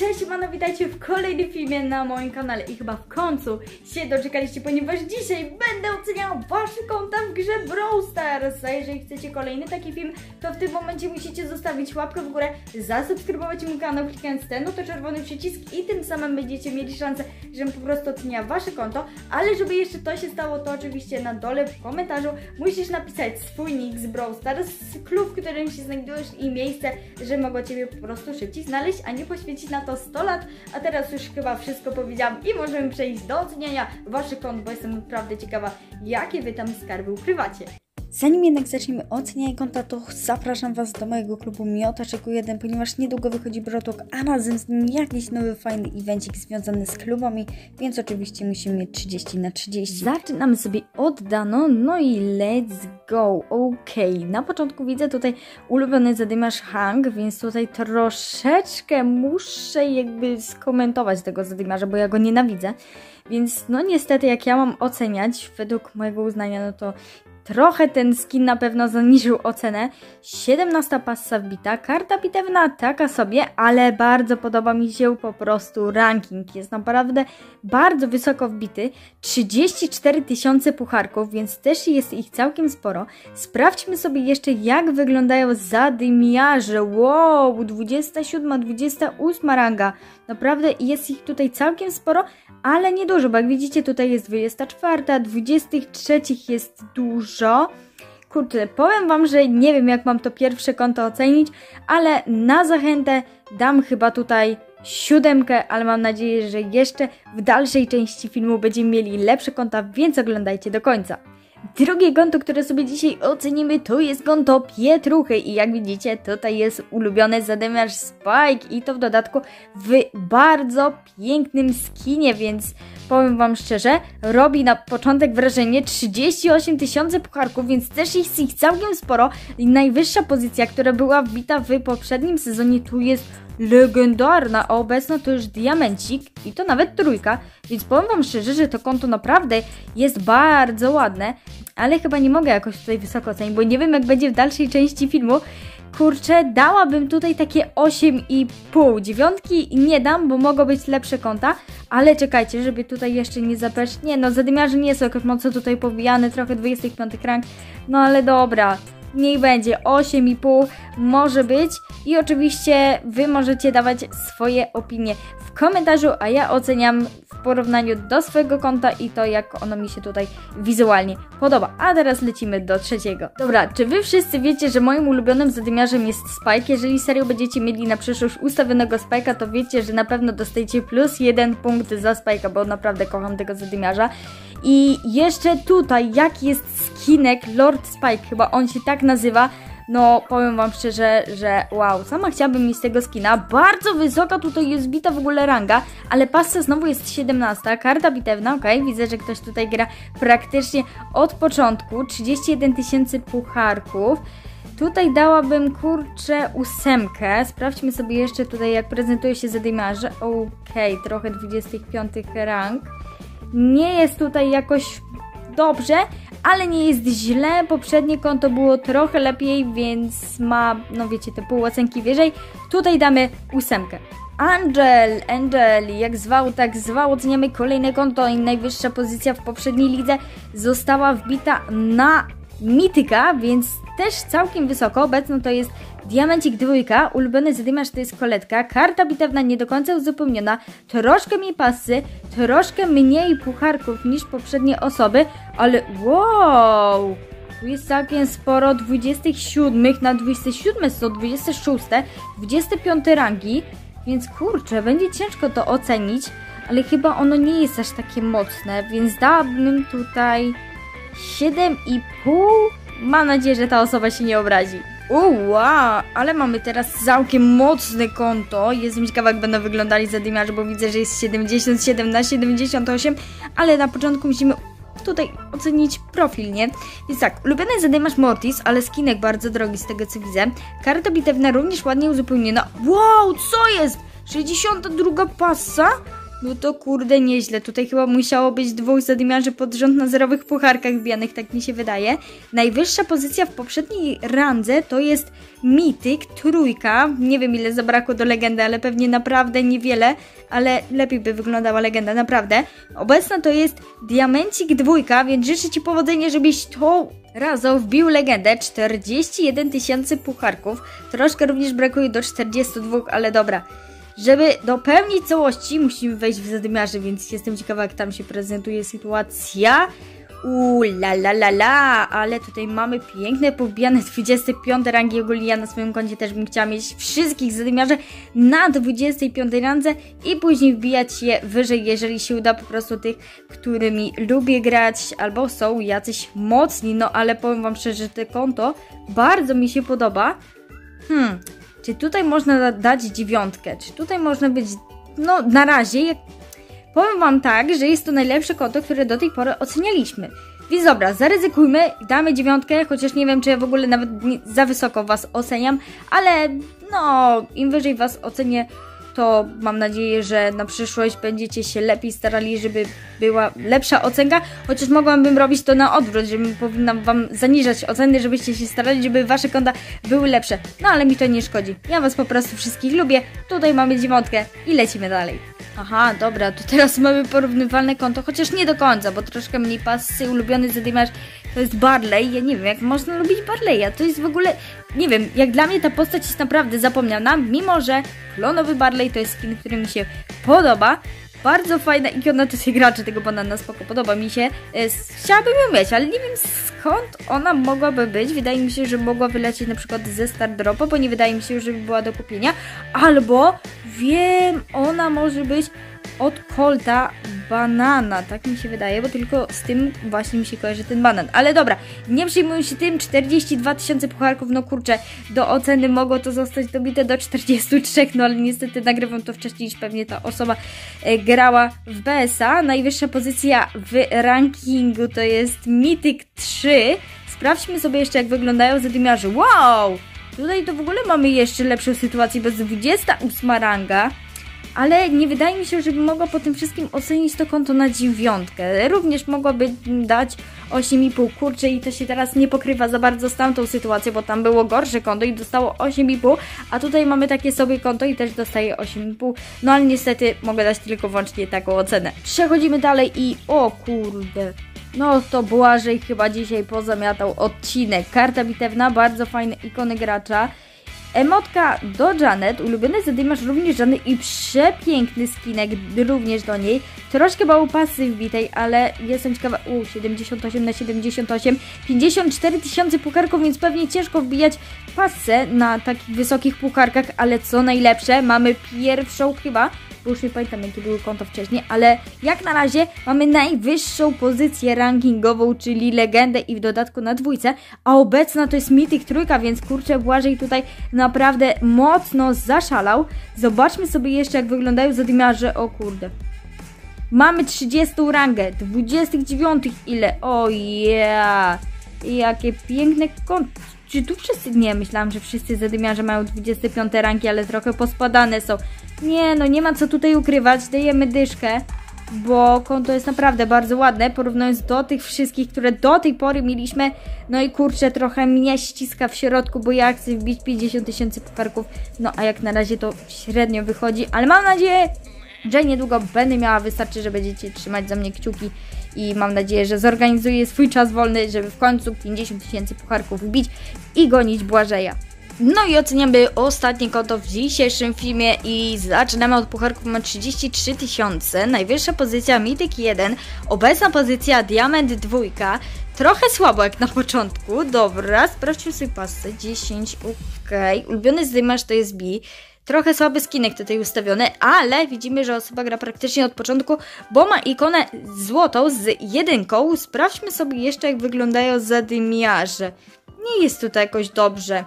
Cześć, pana, witajcie w kolejnym filmie na moim kanale i chyba w końcu się doczekaliście, ponieważ dzisiaj będę oceniał wasze konta w grze Brawl Stars. A jeżeli chcecie kolejny taki film, to w tym momencie musicie zostawić łapkę w górę, zasubskrybować mój kanał, klikając ten oto czerwony przycisk i tym samym będziecie mieli szansę, żebym po prostu oceniała wasze konto. Ale żeby jeszcze to się stało, to oczywiście na dole w komentarzu musisz napisać swój nick z Brawl Stars, klub, w którym się znajdujesz i miejsce, że mogę Ciebie po prostu szybciej znaleźć, a nie poświęcić na to 100 lat. A teraz już chyba wszystko powiedziałam i możemy przejść do oceniania Waszych kont, bo jestem naprawdę ciekawa, jakie Wy tam skarby ukrywacie. Zanim jednak zaczniemy oceniać konta, to zapraszam Was do mojego klubu Miotaczek 1, ponieważ niedługo wychodzi Brotok, a razem z nim jakiś nowy fajny evencik związany z klubami, więc oczywiście musimy mieć 30 na 30. Zaczynamy sobie od Dano, no i let's go. Okay. na początku widzę tutaj ulubiony zadymiarz Hang, więc tutaj troszeczkę muszę jakby skomentować tego zadymiarza, bo ja go nienawidzę. Więc no niestety jak ja mam oceniać, według mojego uznania, no to Trochę ten skin na pewno zaniżył ocenę. 17 passa wbita, karta bitewna taka sobie, ale bardzo podoba mi się po prostu ranking. Jest naprawdę bardzo wysoko wbity. 34 tysiące pucharków, więc też jest ich całkiem sporo. Sprawdźmy sobie jeszcze jak wyglądają zadymiarze. Wow, 27, 28 ranga. Naprawdę jest ich tutaj całkiem sporo, ale niedużo, bo jak widzicie tutaj jest 24, 23 jest dużo. Kurczę, powiem Wam, że nie wiem jak mam to pierwsze konto ocenić, ale na zachętę dam chyba tutaj siódemkę, ale mam nadzieję, że jeszcze w dalszej części filmu będziemy mieli lepsze konta, więc oglądajcie do końca. Drugie konto, które sobie dzisiaj ocenimy, to jest konto Pietruchy. I jak widzicie, tutaj jest ulubiony zadymiarz Spike. I to w dodatku w bardzo pięknym skinie, więc powiem Wam szczerze, robi na początek wrażenie 38 tysięcy pucharków, więc też jest ich całkiem sporo. I najwyższa pozycja, która była wbita w poprzednim sezonie, tu jest legendarna, a obecna to już diamencik i to nawet trójka, więc powiem Wam szczerze, że to konto naprawdę jest bardzo ładne, ale chyba nie mogę jakoś tutaj wysoko ocenić, bo nie wiem jak będzie w dalszej części filmu. Kurczę, dałabym tutaj takie 8,5. Dziewiątki nie dam, bo mogą być lepsze konta, ale czekajcie, żeby tutaj jeszcze nie zapaść. Nie no, zadymiarze nie są jakoś mocno tutaj powijane, trochę 25 rank, no ale dobra niech będzie 8,5 może być i oczywiście Wy możecie dawać swoje opinie w komentarzu, a ja oceniam w porównaniu do swojego konta i to jak ono mi się tutaj wizualnie podoba. A teraz lecimy do trzeciego. Dobra, czy Wy wszyscy wiecie, że moim ulubionym zadymiarzem jest Spike? Jeżeli serio będziecie mieli na przyszłość ustawionego Spike'a, to wiecie, że na pewno dostajecie plus jeden punkt za Spike'a, bo naprawdę kocham tego zadymiarza. I jeszcze tutaj, jak jest skinek Lord Spike, chyba on się tak nazywa, no powiem wam szczerze, że wow, sama chciałabym mieć tego skina. Bardzo wysoka tutaj jest bita w ogóle ranga, ale pasta znowu jest 17, karta bitewna, ok, widzę, że ktoś tutaj gra praktycznie od początku, 31 tysięcy pucharków. Tutaj dałabym, kurczę, ósemkę. Sprawdźmy sobie jeszcze tutaj, jak prezentuje się zadymarze. Okej, okay, trochę 25 rank. Nie jest tutaj jakoś dobrze, ale nie jest źle. Poprzednie konto było trochę lepiej, więc ma, no wiecie, te pół ocenki wyżej. Tutaj damy ósemkę. Angel, Angel, jak zwał, tak zwał, oceniamy kolejne konto i najwyższa pozycja w poprzedniej lidze została wbita na mityka, więc też całkiem wysoko. Obecno to jest diamencik dwójka, ulubiony zadymiarz to jest koletka, karta bitewna nie do końca uzupełniona, troszkę mniej pasy, troszkę mniej pucharków niż poprzednie osoby, ale wow! Tu jest całkiem sporo 27 na 27 są 26, 25 rangi, więc kurczę, będzie ciężko to ocenić, ale chyba ono nie jest aż takie mocne, więc dałabym tutaj 7,5 Mam nadzieję, że ta osoba się nie obrazi. Uła, ale mamy teraz całkiem mocne konto. Jestem ciekawa, jak będą wyglądali zadymiarze, bo widzę, że jest 77 na 78, ale na początku musimy tutaj ocenić profil, nie? Więc tak, ulubiony zadymiarz Mortis, ale skinek bardzo drogi z tego co widzę. Karta bitewna również ładnie uzupełniona. Wow, co jest? 62 pasa? No to kurde nieźle. Tutaj chyba musiało być dwóch zadymiarzy pod rząd na zerowych pucharkach wbijanych, tak mi się wydaje. Najwyższa pozycja w poprzedniej randze to jest Mityk, trójka. Nie wiem ile zabrakło do legendy, ale pewnie naprawdę niewiele, ale lepiej by wyglądała legenda, naprawdę. Obecna to jest Diamencik dwójka, więc życzę Ci powodzenia, żebyś to razem wbił legendę 41 tysięcy pucharków. Troszkę również brakuje do 42, ale dobra. Żeby dopełnić całości, musimy wejść w zadymiarze, więc jestem ciekawa, jak tam się prezentuje sytuacja. Uuu, la la la la, ale tutaj mamy piękne, pobijane 25 rangi ogólnie ja na swoim koncie też bym chciała mieć wszystkich zadymiarzy na 25 randze i później wbijać je wyżej, jeżeli się uda po prostu tych, którymi lubię grać albo są jacyś mocni, no ale powiem wam szczerze, że to konto bardzo mi się podoba. Hmm, czy tutaj można dać dziewiątkę? Czy tutaj można być, no na razie, jak Powiem Wam tak, że jest to najlepsze konto, które do tej pory ocenialiśmy. Więc dobra, zaryzykujmy, damy dziewiątkę, chociaż nie wiem, czy ja w ogóle nawet za wysoko Was oceniam, ale no, im wyżej Was ocenię, to mam nadzieję, że na przyszłość będziecie się lepiej starali, żeby była lepsza ocenka, chociaż mogłabym robić to na odwrót, że powinnam Wam zaniżać oceny, żebyście się starali, żeby Wasze konta były lepsze. No ale mi to nie szkodzi. Ja Was po prostu wszystkich lubię. Tutaj mamy dziewiątkę i lecimy dalej. Aha, dobra, to teraz mamy porównywalne konto, chociaż nie do końca, bo troszkę mniej pasy, ulubiony zadymiarz to jest Barley. Ja nie wiem, jak można lubić Barleya. To jest w ogóle, nie wiem, jak dla mnie ta postać jest naprawdę zapomniana, mimo że klonowy Barley to jest skin, który mi się podoba. Bardzo fajna ikona to jest gracze tego banana, spoko, podoba mi się. E, chciałabym ją mieć, ale nie wiem skąd ona mogłaby być. Wydaje mi się, że mogła wylecieć na przykład ze Star Dropa, bo nie wydaje mi się, żeby była do kupienia. Albo wiem, ona może być od Colta banana, tak mi się wydaje, bo tylko z tym właśnie mi się kojarzy ten banan. Ale dobra, nie przejmuję się tym, 42 tysiące pucharków, no kurczę, do oceny mogło to zostać dobite do 43, no ale niestety nagrywam to wcześniej niż pewnie ta osoba e, grała w BSA. Najwyższa pozycja w rankingu to jest Mythic 3. Sprawdźmy sobie jeszcze jak wyglądają zadymiarze. Wow! Tutaj to w ogóle mamy jeszcze lepszą sytuację, bez 28 ranga ale nie wydaje mi się, żeby mogła po tym wszystkim ocenić to konto na dziewiątkę. Również mogłaby dać 8,5. Kurczę, i to się teraz nie pokrywa za bardzo z tamtą sytuacją, bo tam było gorsze konto i dostało 8,5, a tutaj mamy takie sobie konto i też dostaje 8,5. No ale niestety mogę dać tylko wyłącznie taką ocenę. Przechodzimy dalej i o kurde. No to Błażej chyba dzisiaj pozamiatał odcinek. Karta bitewna, bardzo fajne ikony gracza. Emotka do Janet, ulubiony zadymasz również Janet i przepiękny skinek również do niej. Troszkę mało pasy wbitej, ale jestem ciekawa. U, 78 na 78, 54 tysiące pukarków, więc pewnie ciężko wbijać pasę na takich wysokich pukarkach, ale co najlepsze, mamy pierwszą chyba bo już nie pamiętam jakie były konto wcześniej, ale jak na razie mamy najwyższą pozycję rankingową, czyli legendę i w dodatku na dwójce, a obecna to jest Mythic trójka, więc kurczę Błażej tutaj naprawdę mocno zaszalał. Zobaczmy sobie jeszcze jak wyglądają zadymiarze, o kurde. Mamy 30 rangę, 29 ile, o yeah. Jakie piękne konto. Czy tu wszyscy, nie, myślałam, że wszyscy zadymiarze mają 25 rangi, ale trochę pospadane są. Nie, no nie ma co tutaj ukrywać, dajemy dyszkę, bo konto jest naprawdę bardzo ładne, porównując do tych wszystkich, które do tej pory mieliśmy. No i kurczę, trochę mnie ściska w środku, bo ja chcę wbić 50 tysięcy pukarków, no a jak na razie to średnio wychodzi, ale mam nadzieję, że niedługo będę miała, wystarczy, że będziecie trzymać za mnie kciuki i mam nadzieję, że zorganizuję swój czas wolny, żeby w końcu 50 tysięcy pucharków wbić i gonić Błażeja. No i oceniamy ostatnie konto w dzisiejszym filmie i zaczynamy od pucharków numer 33 tysiące, najwyższa pozycja Mythic 1, obecna pozycja Diament 2, trochę słabo jak na początku, dobra, sprawdźmy sobie pasę, 10, ok, ulubiony zdymasz to jest B, Trochę słaby skinek tutaj ustawiony, ale widzimy, że osoba gra praktycznie od początku, bo ma ikonę złotą z jedynką. Sprawdźmy sobie jeszcze, jak wyglądają zadymiarze. Nie jest tutaj jakoś dobrze.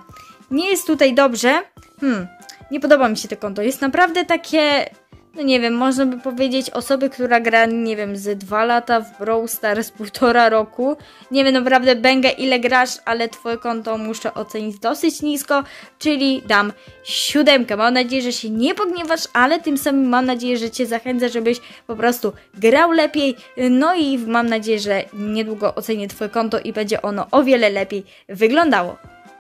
Nie jest tutaj dobrze. Hmm, nie podoba mi się to konto. Jest naprawdę takie no nie wiem, można by powiedzieć osoby, która gra, nie wiem, z dwa lata w Brawl Stars, półtora roku. Nie wiem naprawdę, Bęgę, ile grasz, ale twoje konto muszę ocenić dosyć nisko, czyli dam siódemkę. Mam nadzieję, że się nie pogniewasz, ale tym samym mam nadzieję, że cię zachęcę, żebyś po prostu grał lepiej. No i mam nadzieję, że niedługo ocenię twoje konto i będzie ono o wiele lepiej wyglądało.